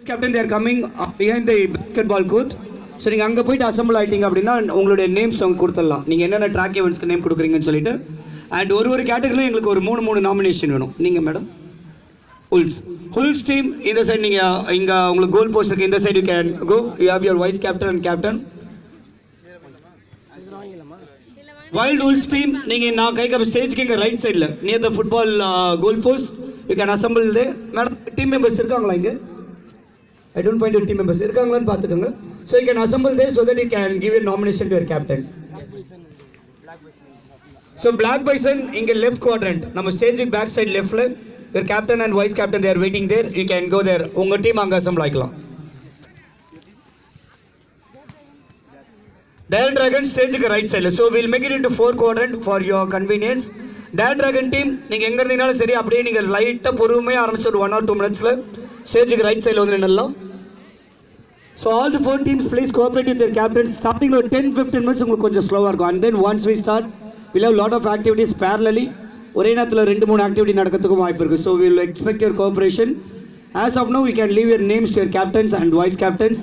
Captain there coming behind the basketball court so நீங்கள் அங்கே போயிட்டு அசம்பிள் ஆகிட்டீங்க அப்படின்னா உங்களுடைய நேம்ஸ் அவங்க கொடுத்துடலாம். நீங்கள் என்னென்ன ட்ராக் ஈவெண்ட்ஸ்க்கு நேம் கொடுக்குறீங்கன்னு சொல்லிட்டு அண்ட் ஒரு ஒரு கேட்டகரியிலும் எங்களுக்கு ஒரு மூணு மூணு நாமினேஷன் வேணும். நீங்கள் மேடம் ஹுல்ஸ் ஹுல்ஸ் டீம் இந்த சைடு நீங்கள் இங்கே உங்களுக்கு கோல் போஸ்ட் இருக்கு இந்த side you can go you have your vice captain and captain wild Hulks team நீங்கள் நான் கைக்கு ஸ்டேஜ்க்கு இங்கே ரைட் சைடில் near the football goal post you can assemble they madam team members இருக்காங்களா இங்கே? I don't find team members இருக்காங்களான்னு பார்த்துக்கோங்க so you can assemble there so that you can give you nomination to your captains so Black Bison இங்கே left quadrant நம்ம ஸ்டேஜுக்கு back side லெஃப்டில் your captain and vice captain there waiting there you can go there உங்கள் team அங்கே assemble ஆகிக்கலாம் tyre dragon ஸ்டேஜுக்கு right சைடில் so will make it into four quadrant for your convenience Tire Dragon team நீங்கள் எங்கே இருந்தீங்கனாலும் சரி அப்படியே நீங்கள் லைட்டாக பொறுமையாக ஆரம்பிச்சு ஒரு ஒன் ஆர் டூ மினிட்ஸில் ஸ்டேஜுக்கு ரைட் சைடில் வந்து நின்னலாம் so all the four teams please cooperate with captain ஸ்டார்டிங்கில் ஒரு டென் ஃபிஃப்டீன் மினிட்ஸ் உங்களுக்கு கொஞ்சம் ஸ்லோவாக இருக்கும் and then once we start will have lot of activities parallelly ஒரே நேரத்தில் ரெண்டு மூணு ஆக்டிவிட்டி நடக்கிறதுக்கும் வாய்ப்பு இருக்குது so will expect your cooperation as of now we can leave your names your captains and vice captains